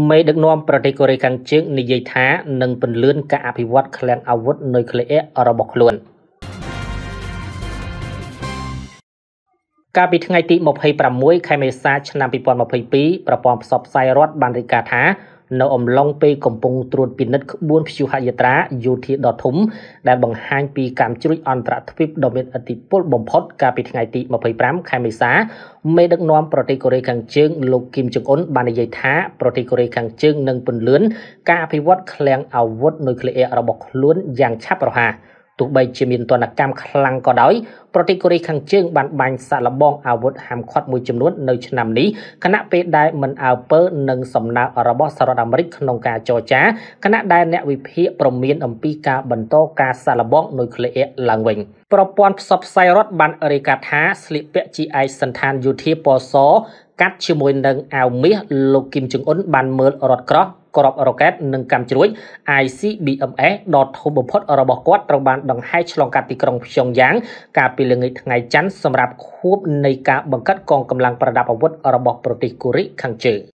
មេដឹកនាំប្រទេសកូរ៉េខាងជើងនិយាយថានឹងពន្លឿនការអភិវឌ្ឍឃ្លាំងអាវុធនុយក្លេអ៊ែររបស់ខ្លួនកាលពីថ្ងៃទី26ខែមេសាឆ្នាំ2022ប្រព័ន្ធផ្សព្វផ្សាយរដ្ឋបានរាយការណ៍ថា នៅអំឡុងពេលកំពុងត្រួតពិនិត្យក្បួនព្យុហយាត្រាយោធាដ៏ធំដែលបង្ហាញពីការជ្រួចអន្តរទ្វីបដ៏មានឥទ្ធិពលបំផុតកាលពីថ្ងៃទី25ខែមេសាមេដឹកនាំប្រទេសកូរ៉េខាងជើងលោកគីមចុងអ៊ុនបាននិយាយថាប្រទេសកូរ៉េខាងជើងនឹងពន្លឿនការអភិវឌ្ឍឃ្លាំងអាវុធនុយក្លេអ៊ែររបស់ខ្លួនយ៉ាងឆាប់រហ័ស។ ទោះបីជាមានទណ្ឌកម្មខ្លាំងក៏ដោយប្រទេសកូរ៉េខាងជើងបានបាញ់សាកល្បងអាវុធហាមឃាត់មួយចំនួននៅឆ្នាំនេះខណៈពេលដែលមិនអើពើនឹងសំណើរបស់សហរដ្ឋអាមេរិកក្នុងការចរចាខណៈដែលអ្នកវិភាគប្រមានអំពីការបន្តការសាកល្បងនុយក្លេអ៊ែរឡើងវិញប្រព័ន្ធផ្សព្វផ្សាយរដ្ឋបានរាយការណ៍ថាស្លៀកពាក់ជាឯកសន្តានយោធាពណ៌សកាត់ជាមួយនឹងអាវមាសលោកគីមចុងអ៊ុនបានមើលរថក្រោះ ក្របរ៉ុកែតនិងកាំជ្រួច ICBMS ដ៏ធំបំផុតរបស់គាត់ត្រូវបានដង្ហែឆ្លងកាត់ទីក្រុងព្យុងយ៉ាង កាលពីល្ងាចថ្ងៃច័ន្ទសម្រាប់ខួបនៃការបង្កើតកងកម្លាំងប្រដាប់អាវុធរបស់ប្រទេសកូរ៉េខាងជើង